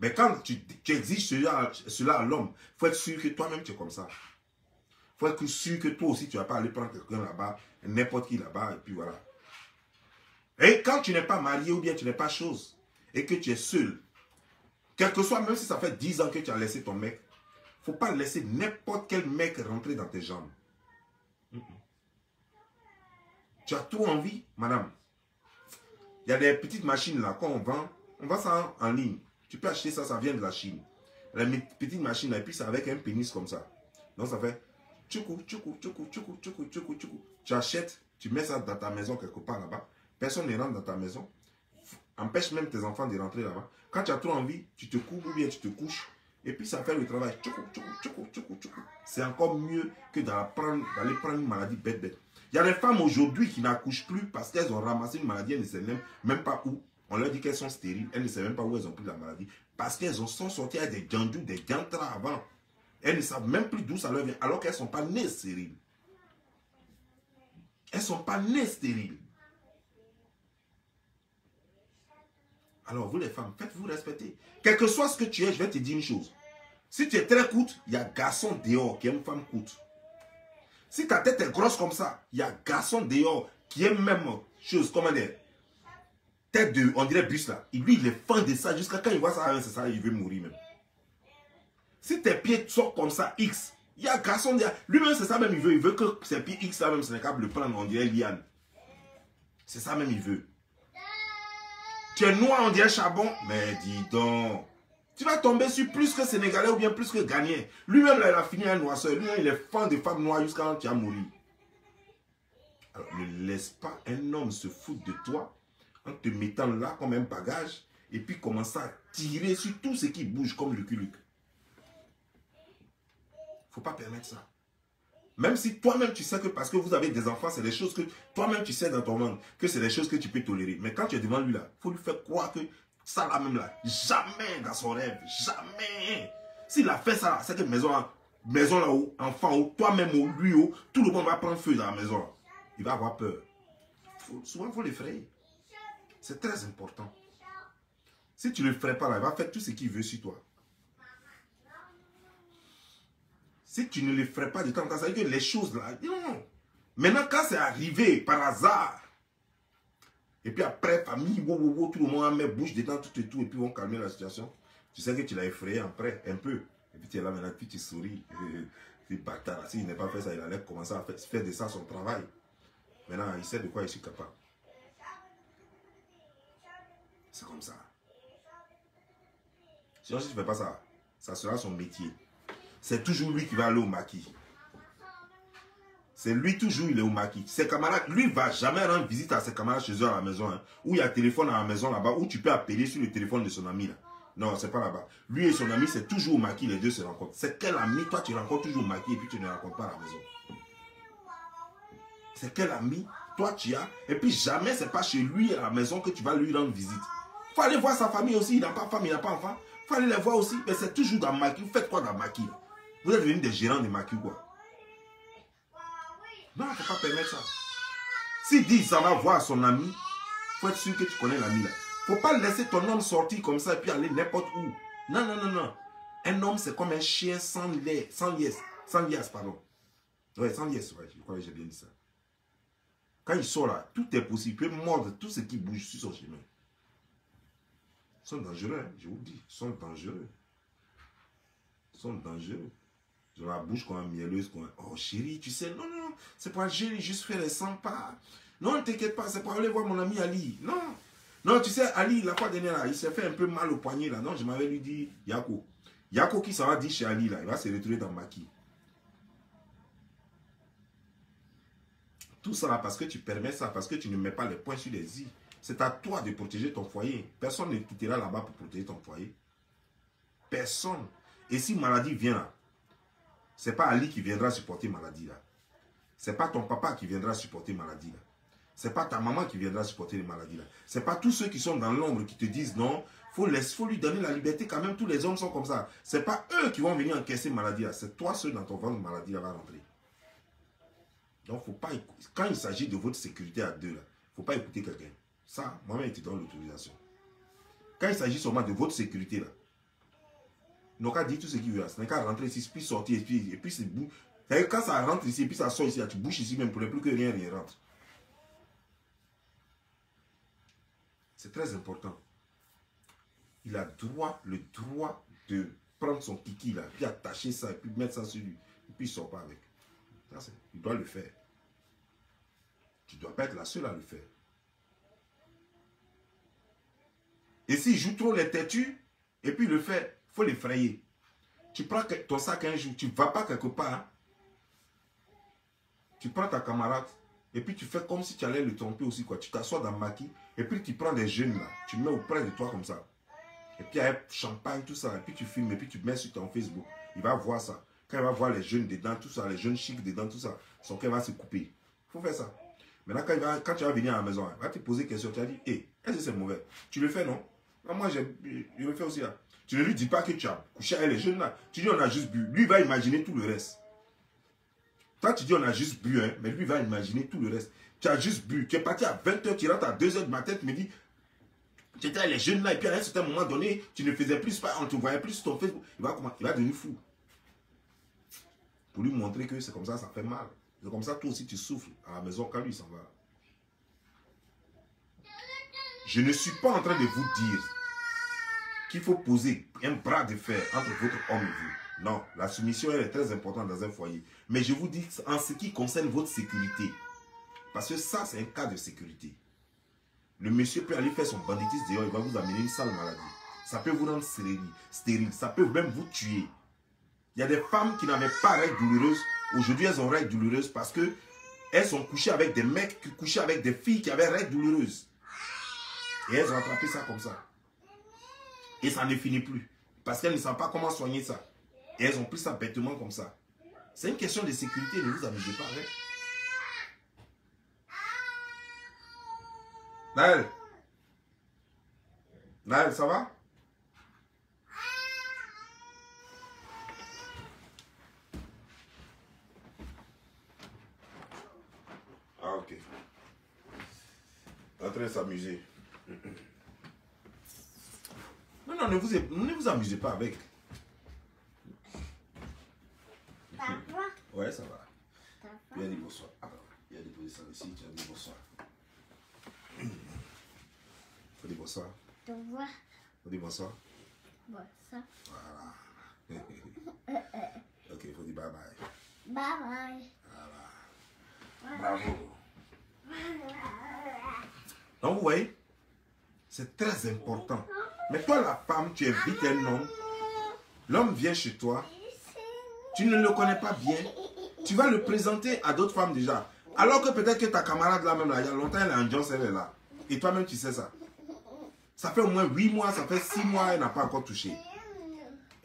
Mais quand tu, exiges cela, cela à l'homme, il faut être sûr que toi-même tu es comme ça. Faut être sûr que toi aussi tu vas pas aller prendre quelqu'un là-bas, n'importe qui là-bas, et puis voilà. Et quand tu n'es pas marié ou bien tu n'es pas chose, et que tu es seul, quel que soit, même si ça fait 10 ans que tu as laissé ton mec, faut pas laisser n'importe quel mec rentrer dans tes jambes. Tu as trop envie, madame. Il y a des petites machines là, quand on vend, on vend ça en ligne. Tu peux acheter ça, ça vient de la Chine. La petite machine, et puis c'est avec un pénis comme ça. Donc ça fait Tu achètes, tu mets ça dans ta maison quelque part là-bas. Personne ne rentre dans ta maison. Empêche même tes enfants de rentrer là-bas. Quand tu as trop envie, tu te coupes ou bien tu te couches. Et puis ça fait le travail. C'est encore mieux que d'aller prendre, une maladie bête bête. Il y a des femmes aujourd'hui qui n'accouchent plus parce qu'elles ont ramassé une maladie, elles ne savent même pas où. On leur dit qu'elles sont stériles. Elles ne savent même pas où elles ont pris la maladie. Parce qu'elles sont sorties avec des gandous, des gantras avant. Elles ne savent même plus d'où ça leur vient. Alors qu'elles ne sont pas nées stériles. Elles ne sont pas nées stériles. Alors vous les femmes, faites-vous respecter. Quel que soit ce que tu es, je vais te dire une chose. Si tu es très courte, il y a garçon dehors qui aime femme courte. Si ta tête est grosse comme ça, il y a garçon dehors qui aime même chose, comment dire, de, on dirait bus là. Lui, il est fan de ça. Jusqu'à quand il voit ça, c'est ça, il veut mourir même. Si tes pieds sortent comme ça, X, il y a un garçon, lui-même c'est ça même, il veut. Il veut que ses pieds X là même, c'est capable de prendre, on dirait liane. C'est ça même, il veut. Tu es noir, on dirait charbon. Mais dis donc. Tu vas tomber sur plus que Sénégalais ou bien plus que Ghanéen. Lui-même, là, il a fini un noisseur. Lui-même, il est fan de femmes noires jusqu'à quand tu as mouru. Alors, ne laisse pas un homme se foutre de toi en te mettant là comme un bagage. Et puis commencer à tirer sur tout ce qui bouge comme le culuc. Faut pas permettre ça. Même si toi-même tu sais que parce que vous avez des enfants, c'est des choses que toi-même tu sais dans ton monde que c'est des choses que tu peux tolérer. Mais quand tu es devant lui là, faut lui faire croire que ça là même là, jamais dans son rêve, jamais. S'il a fait ça, c'est que maison, maison là-haut, enfant haut, toi-même haut, lui haut, tout le monde va prendre feu dans la maison. Il va avoir peur. souvent, il faut l'effrayer. C'est très important. Si tu ne le ferais pas là, il va faire tout ce qu'il veut sur toi. Si tu ne le ferais pas de temps en temps, ça veut dire que les choses là, non. Maintenant, quand c'est arrivé par hasard, et puis après, famille, tout le monde met bouche dedans, tout et tout, et puis vont calmer la situation, tu sais que tu l'as effrayé après, un peu. Et puis tu es là maintenant, tu souris. Tu bâtard. S'il n'est pas fait ça, il allait commencer à faire, faire de ça son travail. Maintenant, il sait de quoi il est capable. C'est comme ça. Sinon, si tu ne fais pas ça, ça sera son métier c'est toujours lui qui va aller au maquis. C'est lui toujours, il est au maquis. Ses camarades, lui, va jamais rendre visite à ses camarades chez eux à la maison. Hein, où il y a téléphone à la maison là-bas, où tu peux appeler sur le téléphone de son ami là. Non, c'est pas là-bas. Lui et son ami, c'est toujours au maquis, les deux se rencontrent. C'est quel ami, toi, tu rencontres toujours au maquis et puis tu ne rencontres pas à la maison. C'est quel ami, toi, tu as. Et puis jamais, c'est pas chez lui à la maison que tu vas lui rendre visite. Faut aller voir sa famille aussi. Il n'a pas femme, il n'a pas enfant. Faut aller les voir aussi. Mais c'est toujours dans maquis. Faites quoi dans maquis vous êtes devenus des gérants de maquis quoi? Non, il ne faut pas permettre ça. S'il dit ça va voir son ami, il faut être sûr que tu connais l'ami là. Faut pas laisser ton homme sortir comme ça et puis aller n'importe où. Non, non, non, non. Un homme, c'est comme un chien sans lait, sans liesse. Sans liesse, pardon. Ouais, sans liesse, ouais, je crois que j'ai bien dit ça. Quand il sort là, tout est possible. Il peut mordre tout ce qui bouge sur son chemin. Ils sont dangereux, hein, je vous dis. Ils sont dangereux. Ils sont dangereux. J'ai la bouche comme mielleuse. Comme... Oh chérie, tu sais, non, non, c'est pas gérer, juste faire les 100 pas. Non, ne t'inquiète pas, c'est pour aller voir mon ami Ali. Non. Non, tu sais, Ali, la fois dernière, là, il s'est fait un peu mal au poignet, là. Non, je m'avais lui dit, Yako. Yako qui s'en va dire chez Ali, là, il va se retrouver dans Maki. Tout ça, parce que tu permets ça, parce que tu ne mets pas les points sur les i. C'est à toi de protéger ton foyer. Personne ne quittera là-bas pour protéger ton foyer. Personne. Et si maladie vient là, c'est pas Ali qui viendra supporter maladie là. C'est pas ton papa qui viendra supporter maladie là. C'est pas ta maman qui viendra supporter les maladies là. C'est pas tous ceux qui sont dans l'ombre qui te disent non, faut faut lui donner la liberté quand même. Tous les hommes sont comme ça. C'est pas eux qui vont venir encaisser maladie là. C'est toi seul dans ton ventre maladie là va rentrer. Donc faut pas quand il s'agit de votre sécurité à deux là, faut pas écouter quelqu'un. Ça, moi-même, je te donne l'autorisation. Quand il s'agit seulement de votre sécurité là, n'a qu'à dire tout ce qu'il veut. Ce n'est qu'à rentrer ici, puis sortir, et puis, et puis c'est bou... Quand ça rentre ici, puis ça sort ici, tu bouches ici même pour ne plus que rien ne rentre. C'est très important. Il a droit, le droit de prendre son kiki là, puis attacher ça, et puis mettre ça sur lui, et puis il sort pas avec. Ça, il doit le faire. Tu ne dois pas être la seule à le faire. Et s'il joue trop les têtus, et puis le fait, faut l'effrayer. Tu prends ton sac un jour, tu ne vas pas quelque part. Tu prends ta camarade et puis tu fais comme si tu allais le tromper aussi. quoi. Tu t'assois dans le maquis et puis tu prends des jeunes là. Tu mets auprès de toi comme ça. Et puis avec champagne, tout ça. Et puis tu filmes et puis tu mets sur ton Facebook. Il va voir ça. Quand il va voir les jeunes dedans, tout ça, les jeunes chics dedans, tout ça, son cœur va se couper. Il faut faire ça. Maintenant, quand, il va, quand tu vas venir à la maison, il va te poser question. Tu vas dire, hé, est-ce que c'est mauvais? Tu le fais, non? Moi, je, je le fais aussi là. Tu ne lui dis pas que tu as couché avec les jeunes là. Tu dis on a juste bu. Lui va imaginer tout le reste. Toi tu dis on a juste bu, hein, mais lui va imaginer tout le reste. Tu as juste bu. Tu es parti à 20h, tu rentres à 2h de ma tête, tu me dis, tu étais avec les jeunes là, et puis à un certain moment donné, tu ne faisais plus pas, on te voyait plus sur ton Facebook. Il va, il va devenir fou. Pour lui montrer que c'est comme ça, ça fait mal. C'est comme ça, toi aussi, tu souffres à la maison quand lui s'en va. Je ne suis pas en train de vous dire qu'il faut poser un bras de fer entre votre homme et vous. Non, la soumission elle est très importante dans un foyer. Mais je vous dis en ce qui concerne votre sécurité. Parce que ça, c'est un cas de sécurité. Le monsieur peut aller faire son banditisme dehors, il va vous amener une sale maladie. Ça peut vous rendre stérile, ça peut même vous tuer. Il y a des femmes qui n'avaient pas règles douloureuses. Aujourd'hui, elles ont règles douloureuses parce que elles sont couchées avec des mecs qui couchaient avec des filles qui avaient règles douloureuses. Et elles ont attrapé ça comme ça. Ça ne finit plus. Parce qu'elles ne savent pas comment soigner ça. Et elles ont pris ça bêtement comme ça. C'est une question de sécurité, ne vous amusez pas avec. Naël Naël, ça va? Ah, ok. En train de s'amuser. Non, non, ne vous, ne vous amusez pas avec. Papa, Ouais, ça va. papa. Il a dit bonsoir. Alors, il a déposé ça ici, tu as dit bonsoir. Faut dire bonsoir. Dire bonsoir. bon, ça. Voilà. ok, faut dire bye bye. Bye bye. Bravo. Donc, vous voyez, c'est très important. Mais toi, la femme, tu invites un homme. L'homme vient chez toi. Tu ne le connais pas bien. Tu vas le présenter à d'autres femmes déjà. Alors que peut-être que ta camarade là même là, il y a longtemps, elle est en elle est là. Et toi-même, tu sais ça. Ça fait au moins 8 mois, ça fait 6 mois, elle n'a pas encore touché.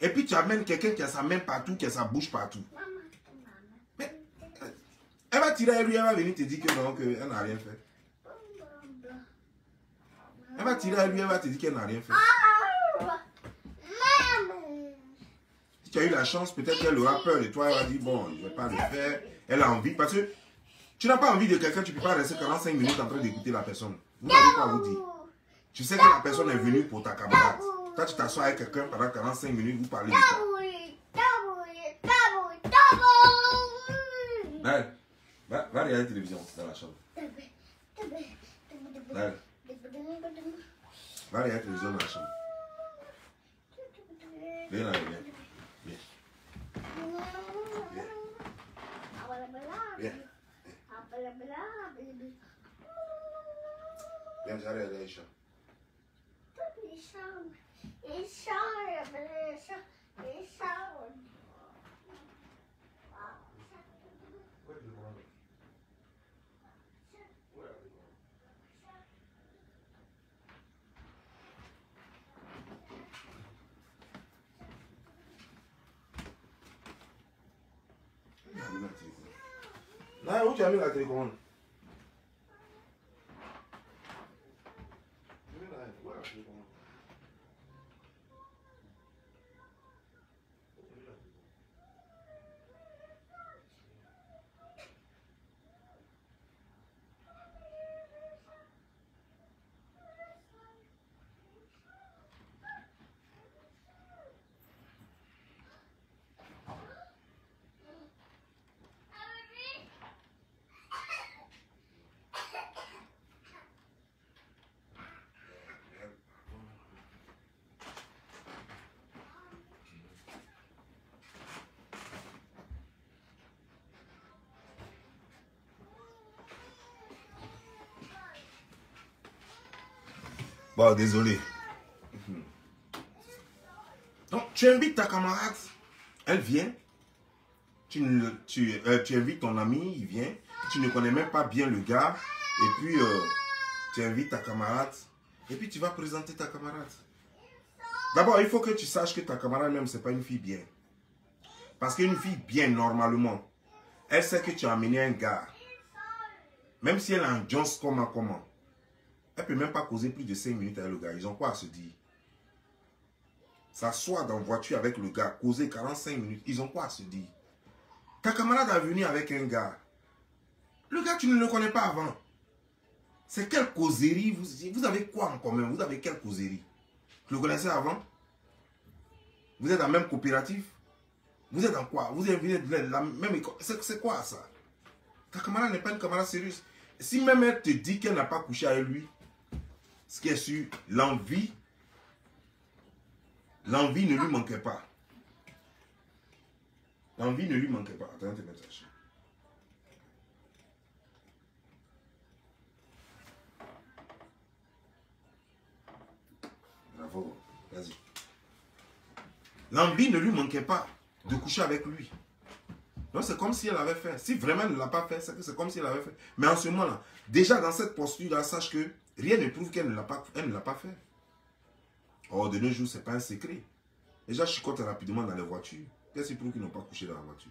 Et puis tu amènes quelqu'un qui a sa main partout, qui a sa bouche partout. Mais euh, elle va tirer à lui, elle va venir te dire que non, qu'elle n'a rien fait. Elle va tirer à lui, elle va te dire qu'elle n'a rien fait. Si tu as eu la chance, peut-être qu'elle aura peur de toi, elle va dire bon, je ne vais pas le faire. Elle a envie, parce que tu n'as pas envie de quelqu'un, tu ne peux pas rester 45 minutes en train d'écouter la personne. Vous n'avez quoi vous dire. Tu sais que la personne est venue pour ta camarade. Toi, tu t'assois avec quelqu'un pendant 45 minutes, vous parlez de va, va regarder la télévision dans la chambre. Naël, va regarder la télévision dans la chambre. Viens là, viens. Viens. Viens, j'arrête regarder les chats. Naël, où tu as mis la télécommande Naël, où est la télécommande Bon, désolé. Donc, tu invites ta camarade, elle vient. Tu, tu, euh, tu invites ton ami, il vient. Tu ne connais même pas bien le gars. Et puis, euh, tu invites ta camarade. Et puis, tu vas présenter ta camarade. D'abord, il faut que tu saches que ta camarade même, c'est pas une fille bien. Parce qu'une fille bien, normalement, elle sait que tu as amené un gars. Même si elle en Jones, comment, comment? Elle peut même pas causer plus de 5 minutes avec le gars. Ils ont quoi à se dire? S'asseoir dans la voiture avec le gars, causer 45 minutes. Ils ont quoi à se dire? Ta camarade est venue avec un gars. Le gars, tu ne le connais pas avant. C'est quelle causerie? Vous, avez quoi en commun? Vous avez quelle causerie? Tu le connaissais avant? Vous êtes dans la même coopérative? Vous êtes dans quoi? Vous êtes, de la même école c'est quoi ça? Ta camarade n'est pas une camarade sérieuse. Si même elle te dit qu'elle n'a pas couché avec lui, ce qui est sûr, l'envie, l'envie ne lui manquait pas. L'envie ne lui manquait pas. Bravo, vas-y. L'envie ne lui manquait pas de coucher avec lui. Donc c'est comme si elle avait fait. Si vraiment elle ne l'a pas fait, c'est comme si elle avait fait. Mais en ce moment-là, déjà dans cette posture-là, sache que rien ne prouve qu'elle ne l'a pas, elle pas fait. Or, de nos jours, ce n'est pas un secret. Les gens chicotent rapidement dans les voitures. Qu'est-ce qui prouve qu'ils n'ont pas couché dans la voiture?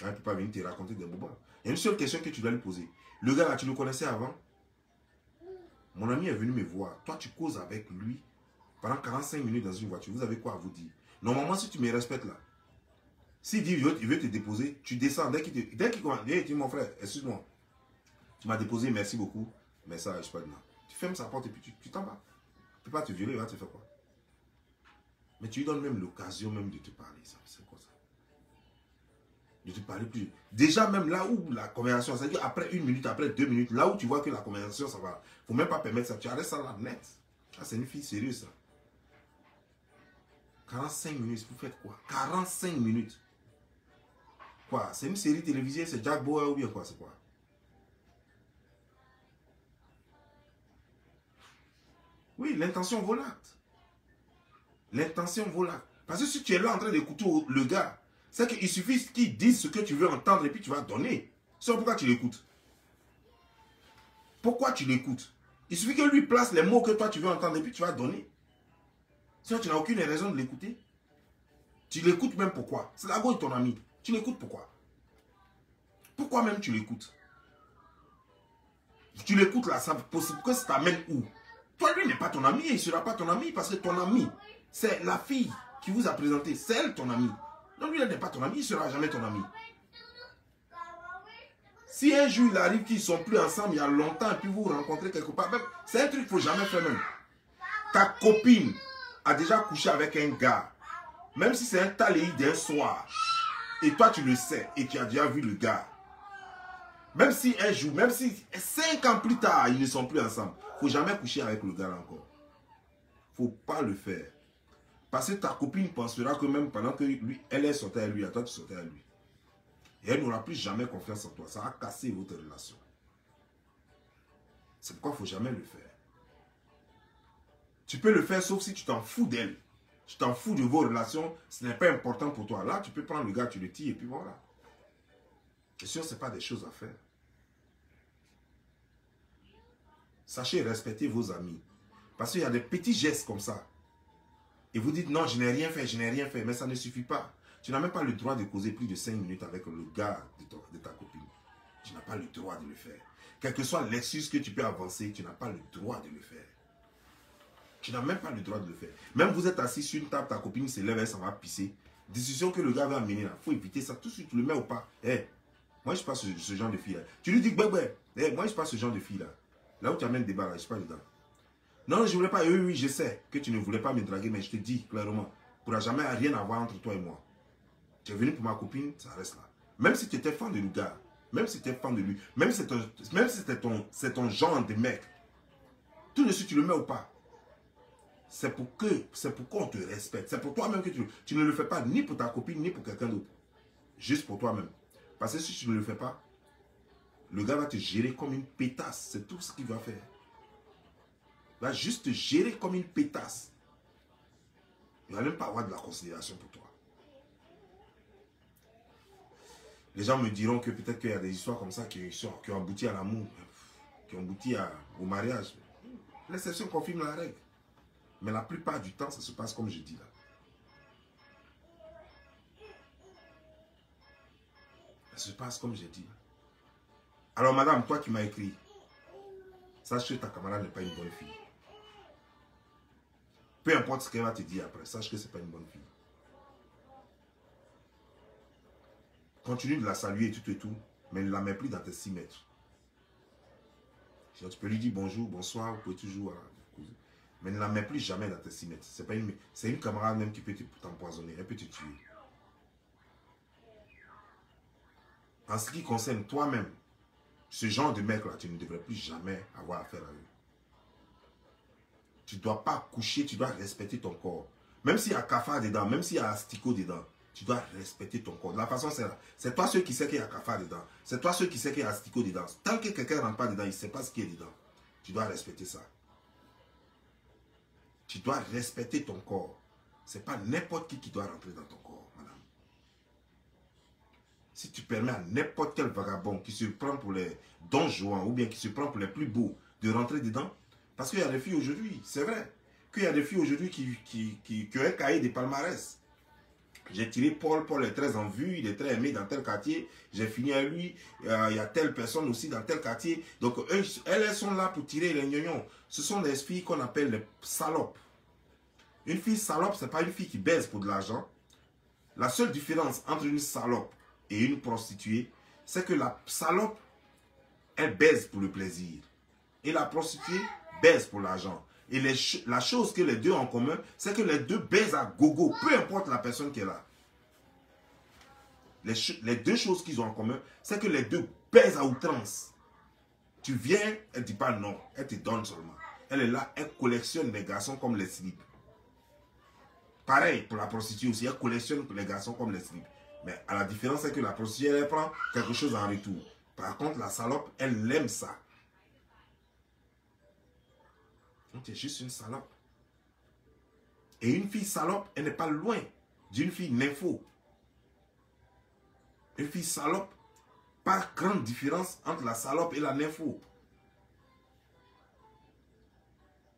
Il ne peut pas venir te raconter des bobas. Il y a une seule question que tu dois lui poser. Le gars là, tu le connaissais avant? Mon ami est venu me voir. Toi, tu causes avec lui pendant 45 minutes dans une voiture. Vous avez quoi à vous dire? Normalement, si tu me respectes là, s'il dit il veut, te déposer, tu descends. Dès qu'il qu'il commence, dis mon frère, excuse-moi. Tu m'as déposé, merci beaucoup. Mais ça, je sais pas de Tu fermes sa porte et puis tu t'en vas. Tu peux pas te violer, il va te faire quoi? Mais tu lui donnes même l'occasion même de te parler. C'est quoi ça? De te parler plus. Déjà, même là où la conversation, c'est-à-dire après une minute, après deux minutes, là où tu vois que la conversation, ça va. faut même pas permettre ça. Tu arrêtes ça là net. C'est une fille sérieuse, ça. 45 minutes, vous faites quoi? 45 minutes. Quoi? C'est une série télévisée, c'est Jack Bauer ou bien quoi C'est quoi? Oui, l'intention vaut l'acte. L'intention vaut l'acte. Parce que si tu es là en train d'écouter le gars, c'est qu'il suffit qu'il dise ce que tu veux entendre et puis tu vas donner. C'est pourquoi tu l'écoutes. Pourquoi tu l'écoutes? Il suffit que lui place les mots que toi tu veux entendre et puis tu vas donner. Sinon, tu n'as aucune raison de l'écouter. Tu l'écoutes même pourquoi? C'est la de ton ami. Tu l'écoutes pourquoi? Pourquoi même tu l'écoutes? Tu l'écoutes là, ça possible que ça t'amène où? Toi, lui n'est pas ton ami, il ne sera pas ton ami parce que ton ami, c'est la fille qui vous a présenté, c'est elle ton ami. Donc lui, elle n'est pas ton ami, il ne sera jamais ton ami. Si un jour il arrive qu'ils ne sont plus ensemble il y a longtemps et puis vous vous rencontrez quelque part, c'est un truc qu'il ne faut jamais faire même. Ta copine a déjà couché avec un gars, même si c'est un taléi d'un soir, et toi tu le sais et tu as déjà vu le gars, même si un jour, même si cinq ans plus tard, ils ne sont plus ensemble, faut jamais coucher avec le gars encore. faut pas le faire. Parce que ta copine pensera que même pendant que lui, elle est sortie à lui, à toi tu sortais à lui. Et elle n'aura plus jamais confiance en toi. Ça va casser votre relation. C'est pourquoi il ne faut jamais le faire. Tu peux le faire sauf si tu t'en fous d'elle. Tu t'en fous de vos relations. Ce n'est pas important pour toi. Là, tu peux prendre le gars, tu le tires et puis voilà. Et sûr, ce n'est pas des choses à faire. Sachez respecter vos amis. Parce qu'il y a des petits gestes comme ça. Et vous dites, non, je n'ai rien fait, je n'ai rien fait. Mais ça ne suffit pas. Tu n'as même pas le droit de causer plus de 5 minutes avec le gars de, ta copine. Tu n'as pas le droit de le faire. Quel que soit l'excuse que tu peux avancer, tu n'as pas le droit de le faire. Tu n'as même pas le droit de le faire. Même vous êtes assis sur une table, ta copine se lève, elle s'en va pisser. Décision que le gars va amener là. Il faut éviter ça. Tout de suite, tu le mets ou pas. Eh, moi, je ne suis pas ce, genre de fille là. Tu lui dis, bah, bah, moi, je ne suis pas ce genre de fille là. Là où tu amènes des balles, je ne suis pas dedans. Non, je ne voulais pas. Oui, oui, je sais que tu ne voulais pas me draguer, mais je te dis clairement, il pourra jamais rien avoir entre toi et moi. Tu es venu pour ma copine, ça reste là. Même si tu étais fan de gars, même si tu étais fan de lui, même si c'était ton, ton genre de mec, tout de suite tu le mets ou pas. C'est pour que, c'est pour qu'on te respecte. C'est pour toi-même que tu, tu ne le fais pas ni pour ta copine, ni pour quelqu'un d'autre. Juste pour toi-même. Parce que si tu ne le fais pas, le gars va te gérer comme une pétasse. C'est tout ce qu'il va faire. Il va juste te gérer comme une pétasse. Il va même pas avoir de la considération pour toi. Les gens me diront que peut-être qu'il y a des histoires comme ça qui, ont abouti à l'amour, qui ont abouti au mariage. L'exception confirme la règle. Mais la plupart du temps, ça se passe comme je dis là. Ça se passe comme j'ai dit. Alors, madame, toi qui m'as écrit, sache que ta camarade n'est pas une bonne fille. Peu importe ce qu'elle va te dire après, sache que ce n'est pas une bonne fille. Continue de la saluer et tout et tout, mais ne la mets plus dans tes 6 mètres. Tu peux lui dire bonjour, bonsoir, vous pouvez toujours... Mais ne la mets plus jamais dans tes 6 mètres. C'est une, une camarade même qui peut t'empoisonner, elle peut te tuer. En ce qui concerne toi-même, ce genre de mec-là, tu ne devrais plus jamais avoir affaire à eux. Tu ne dois pas coucher, tu dois respecter ton corps. Même s'il y a cafard dedans, même s'il y a asticot dedans, tu dois respecter ton corps. La façon, c'est toi ceux qui sais qu'il y a cafard dedans. C'est toi ceux qui sais qu'il y a asticot dedans. Tant que quelqu'un ne rentre pas dedans, il ne sait pas ce qu'il y a dedans. Tu dois respecter ça. Tu dois respecter ton corps. Ce n'est pas n'importe qui qui doit rentrer dans ton corps si tu permets à n'importe quel vagabond qui se prend pour les dons ou bien qui se prend pour les plus beaux de rentrer dedans, Parce qu'il y a des filles aujourd'hui, c'est vrai, qu'il y a des filles aujourd'hui qui, qui, qui, ont un cahier de palmarès. J'ai tiré Paul, Paul est très en vue, il est très aimé dans tel quartier. J'ai fini à lui, euh, il y a telle personne aussi dans tel quartier. Donc eux, elles sont là pour tirer les gnognons. Ce sont des filles qu'on appelle les salopes. Une fille salope, ce n'est pas une fille qui baise pour de l'argent. La seule différence entre une salope et une prostituée, c'est que la salope, elle baise pour le plaisir. Et la prostituée baise pour l'argent. Et les la chose que les deux ont en commun, c'est que les deux baisent à gogo, peu importe la personne qui est là. Les, les deux choses qu'ils ont en commun, c'est que les deux baisent à outrance. Tu viens, elle ne dit pas non, elle te donne seulement. Elle est là, elle collectionne les garçons comme les slips. Pareil pour la prostituée aussi, elle collectionne les garçons comme les slips. Mais à la différence, c'est que la prostituée, elle prend quelque chose en retour. Par contre, la salope, elle aime ça. Donc, tu es juste une salope. Et une fille salope, elle n'est pas loin d'une fille nympho. Une fille salope, pas grande différence entre la salope et la nympho.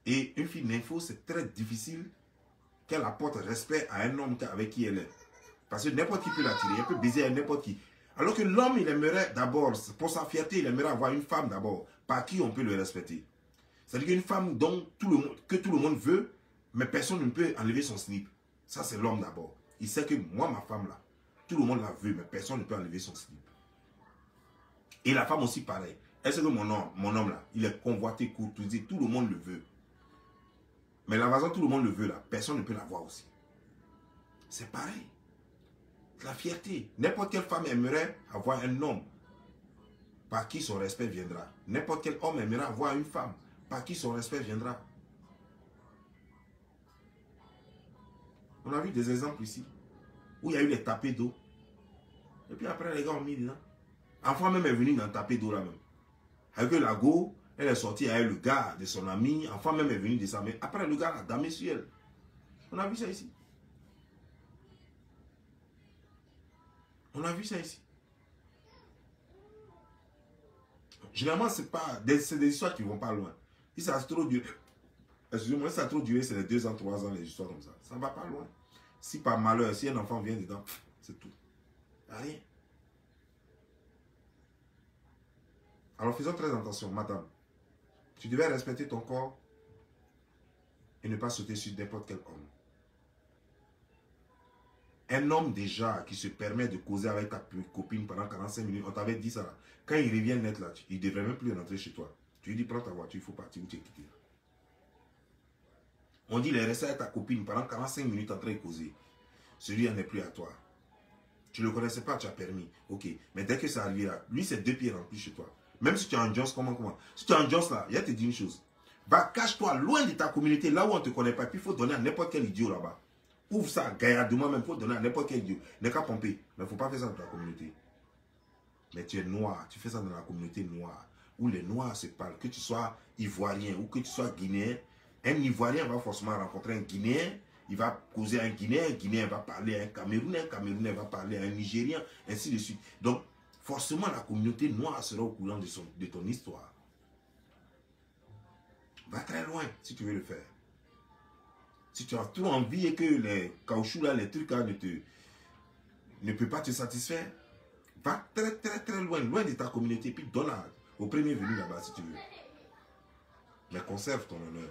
Et une fille nympho, c'est très difficile qu'elle apporte respect à un homme avec qui elle est. Parce que n'importe qui peut l'attirer, elle peut baiser n'importe qui. Alors que l'homme, il aimerait d'abord, pour sa fierté, il aimerait avoir une femme d'abord, par qui on peut le respecter. C'est-à-dire une femme dont tout le monde, que tout le monde veut, mais personne ne peut enlever son slip. Ça, c'est l'homme d'abord. Il sait que moi, ma femme là, tout le monde la veut, mais personne ne peut enlever son slip. Et la femme aussi, pareil. Elle sait que mon homme, mon homme là, il est convoité, courtoisé, tout le monde le veut. Mais la façon tout le monde le veut là, personne ne peut l'avoir aussi. C'est pareil. La fierté. N'importe quelle femme aimerait avoir un homme par qui son respect viendra. N'importe quel homme aimerait avoir une femme par qui son respect viendra. On a vu des exemples ici où il y a eu les tapés d'eau. Et puis après, les gars ont mis dedans. Enfant même est venu dans tapé d'eau là même. Avec la go, elle est sortie avec le gars de son ami. Enfant même est venu de ça. Mais après, le gars a damé sur elle. On a vu ça ici. On a vu ça ici. Généralement, c'est pas des, des histoires qui vont pas loin. Si ça a trop duré, excusez-moi, si ça a trop duré, c'est les 2 ans, 3 ans, les histoires comme ça. Ça ne va pas loin. Si par malheur, si un enfant vient dedans, c'est tout. Rien. Alors faisons très attention, madame. Tu devais respecter ton corps et ne pas sauter sur n'importe quel homme. Un homme déjà qui se permet de causer avec ta copine pendant 45 minutes, on t'avait dit ça. là. Quand il revient net là, il ne devrait même plus rentrer chez toi. Tu lui dis prends ta voiture, il faut partir ou tu es quitté. On dit il est resté avec ta copine pendant 45 minutes en train de causer. Celui-là n'est plus à toi. Tu ne le connaissais pas, tu as permis. Ok. Mais dès que ça arrive là, lui c'est deux pieds remplis chez toi. Même si tu es en Jones, comment, comment? Si tu es en Jones là, il te dire une chose. Va, cache-toi loin de ta communauté, là où on ne te connaît pas. Puis il faut donner à n'importe quel idiot là-bas. Ouvre ça, gaillardement même, faut donner à n'importe quel idiot. N'est qu'à pomper. Mais il ne faut pas faire ça dans ta communauté. Mais tu es noir, tu fais ça dans la communauté noire, où les noirs se parlent, que tu sois ivoirien ou que tu sois guinéen. Un ivoirien va forcément rencontrer un guinéen, il va causer un guinéen, un guinéen va parler à un camerounais, un camerounais va parler à un nigérien, ainsi de suite. Donc, forcément, la communauté noire sera au courant de, son, de ton histoire. Va très loin si tu veux le faire. Si tu as trop envie et que les caoutchoucs là, les trucs là ne te ne peut pas te satisfaire, va très très très loin, loin de ta communauté, puis donne au premier venu là-bas si tu veux. Mais conserve ton honneur.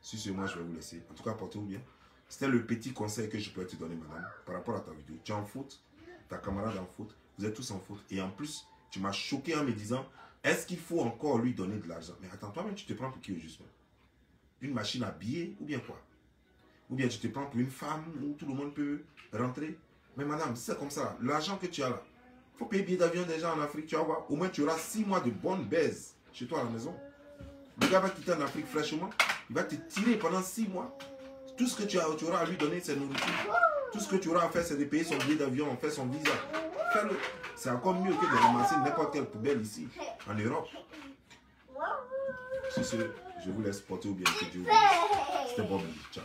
Si c'est moi, je vais vous laisser. En tout cas, portez-vous bien. C'était le petit conseil que je peux te donner, madame, par rapport à ta vidéo. Tu es en faute, ta camarade en faute, vous êtes tous en faute. Et en plus, tu m'as choqué en me disant, est-ce qu'il faut encore lui donner de l'argent? Mais attends, toi-même, tu te prends pour qui au juste Une machine à billets ou bien quoi? Ou bien tu te prends pour une femme où tout le monde peut rentrer? Mais madame, c'est comme ça, l'argent que tu as là, il faut payer billet d'avion déjà en Afrique, tu vas voir. Au moins, tu auras six mois de bonne baise chez toi à la maison. Le gars va quitter en Afrique fraîchement, il va te tirer pendant six mois. Tout ce que tu, tu auras à lui donner, c'est nourriture. Tout ce que tu auras à faire, c'est de payer son billet d'avion, faire son visa. C'est encore mieux que de ramasser n'importe quelle poubelle ici, en Europe. Sur ce, je vous laisse porter ou bien que Dieu vous bénisse. C'était Bobby. Ciao.